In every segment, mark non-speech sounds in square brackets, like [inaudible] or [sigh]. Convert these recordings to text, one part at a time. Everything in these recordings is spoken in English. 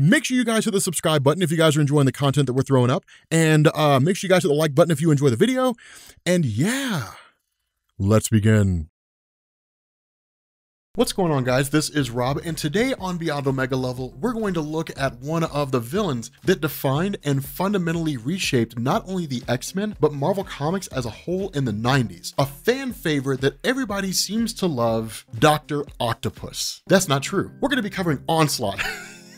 Make sure you guys hit the subscribe button if you guys are enjoying the content that we're throwing up. And uh, make sure you guys hit the like button if you enjoy the video. And yeah, let's begin. What's going on guys? This is Rob and today on Beyond Omega Level, we're going to look at one of the villains that defined and fundamentally reshaped not only the X-Men, but Marvel Comics as a whole in the 90s. A fan favorite that everybody seems to love, Dr. Octopus. That's not true. We're going to be covering Onslaught. [laughs]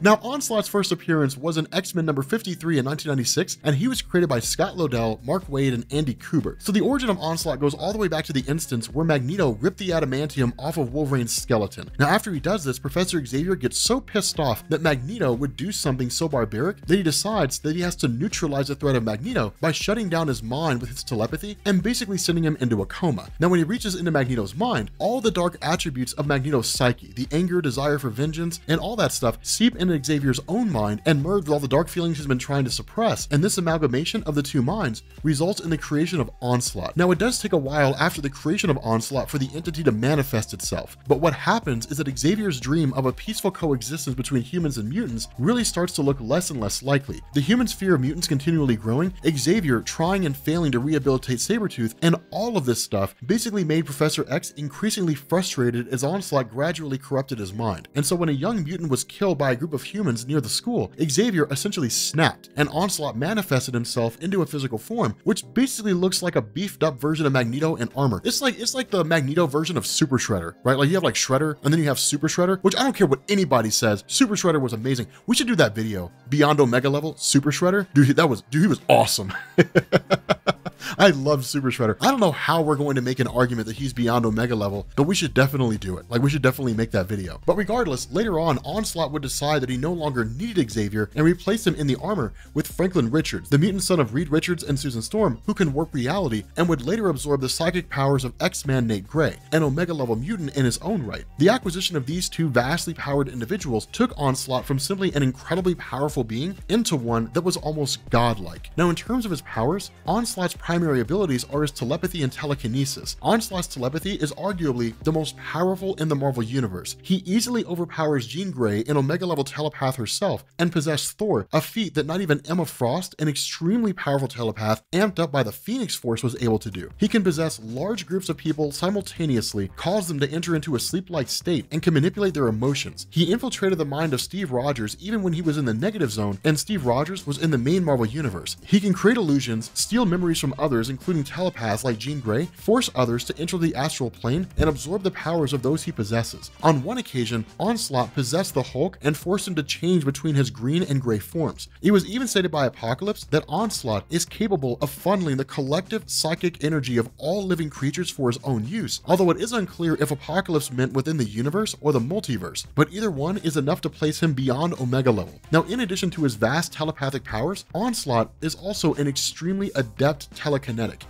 Now, Onslaught's first appearance was in X-Men number 53 in 1996, and he was created by Scott Lobdell, Mark Waid, and Andy Kubert. So the origin of Onslaught goes all the way back to the instance where Magneto ripped the adamantium off of Wolverine's skeleton. Now, after he does this, Professor Xavier gets so pissed off that Magneto would do something so barbaric that he decides that he has to neutralize the threat of Magneto by shutting down his mind with his telepathy and basically sending him into a coma. Now, when he reaches into Magneto's mind, all the dark attributes of Magneto's psyche, the anger, desire for vengeance, and all that stuff seep into Xavier's own mind and merge with all the dark feelings he's been trying to suppress. And this amalgamation of the two minds results in the creation of Onslaught. Now, it does take a while after the creation of Onslaught for the entity to manifest itself. But what happens is that Xavier's dream of a peaceful coexistence between humans and mutants really starts to look less and less likely. The human's fear of mutants continually growing, Xavier trying and failing to rehabilitate Sabretooth, and all of this stuff basically made Professor X increasingly frustrated as Onslaught gradually corrupted his mind. And so when a young mutant was killed by a group of humans near the school, Xavier essentially snapped, and Onslaught manifested himself into a physical form, which basically looks like a beefed up version of Magneto in armor. It's like it's like the Magneto version of Super Shredder, right? Like you have like Shredder, and then you have Super Shredder, which I don't care what anybody says. Super Shredder was amazing. We should do that video. Beyond Omega level, Super Shredder. Dude, that was dude, he was awesome. [laughs] I love Super Shredder. I don't know how we're going to make an argument that he's beyond Omega level, but we should definitely do it. Like, we should definitely make that video. But regardless, later on, Onslaught would decide that he no longer needed Xavier and replace him in the armor with Franklin Richards, the mutant son of Reed Richards and Susan Storm, who can warp reality and would later absorb the psychic powers of X-Man Nate Gray, an Omega level mutant in his own right. The acquisition of these two vastly powered individuals took Onslaught from simply an incredibly powerful being into one that was almost godlike. Now, in terms of his powers, Onslaught's primary abilities are his telepathy and telekinesis. Onslaught's telepathy is arguably the most powerful in the Marvel Universe. He easily overpowers Jean Grey, an Omega level telepath herself, and possessed Thor, a feat that not even Emma Frost, an extremely powerful telepath amped up by the Phoenix Force, was able to do. He can possess large groups of people simultaneously, cause them to enter into a sleep-like state, and can manipulate their emotions. He infiltrated the mind of Steve Rogers even when he was in the negative zone, and Steve Rogers was in the main Marvel Universe. He can create illusions, steal memories from others, including telepaths like Jean Grey, force others to enter the astral plane, and absorb the powers of those he possesses. On one occasion, Onslaught possessed the Hulk and forced him to change between his green and gray forms. It was even stated by Apocalypse that Onslaught is capable of funneling the collective psychic energy of all living creatures for his own use, although it is unclear if Apocalypse meant within the universe or the multiverse, but either one is enough to place him beyond Omega level. Now, in addition to his vast telepathic powers, Onslaught is also an extremely adept telekinetic.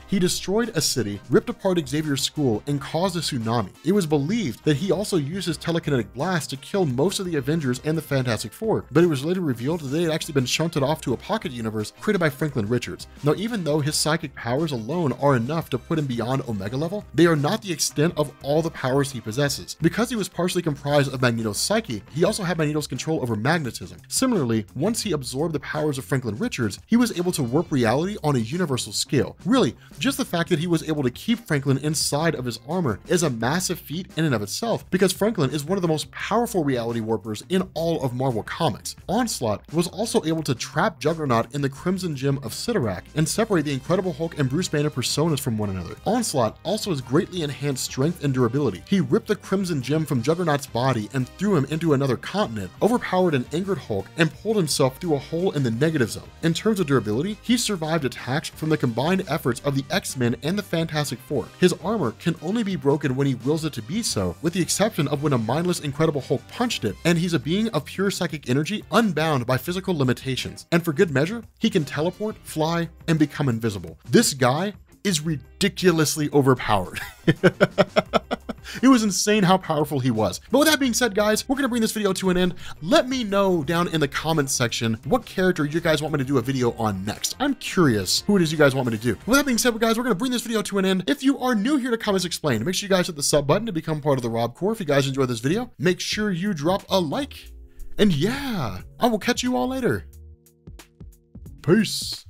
He destroyed a city, ripped apart Xavier's school, and caused a tsunami. It was believed that he also used his telekinetic blast to kill most of the Avengers and the Fantastic Four, but it was later revealed that they had actually been shunted off to a pocket universe created by Franklin Richards. Now, even though his psychic powers alone are enough to put him beyond Omega level, they are not the extent of all the powers he possesses. Because he was partially comprised of Magneto's psyche, he also had Magneto's control over magnetism. Similarly, once he absorbed the powers of Franklin Richards, he was able to warp reality on a universal scale. Really, just the fact that he was able to keep Franklin inside of his armor is a massive feat in and of itself, because Franklin is one of the most powerful reality warpers in all of Marvel Comics. Onslaught was also able to trap Juggernaut in the Crimson Gem of Cyttorak and separate the Incredible Hulk and Bruce Banner personas from one another. Onslaught also has greatly enhanced strength and durability. He ripped the Crimson Gem from Juggernaut's body and threw him into another continent, overpowered an angered Hulk, and pulled himself through a hole in the negative zone. In terms of durability, he survived attacks from the combined efforts of the X-Men and the Fantastic Four. His armor can only be broken when he wills it to be so, with the exception of when a mindless Incredible Hulk punched it, and he's a being of pure psychic energy unbound by physical limitations. And for good measure, he can teleport, fly, and become invisible. This guy is ridiculously overpowered. [laughs] it was insane how powerful he was. But with that being said, guys, we're going to bring this video to an end. Let me know down in the comments section what character you guys want me to do a video on next. I'm curious who it is you guys want me to do. With that being said, guys, we're going to bring this video to an end. If you are new here to Comics Explained, make sure you guys hit the sub button to become part of the Rob Core. If you guys enjoyed this video, make sure you drop a like And yeah, I will catch you all later. Peace.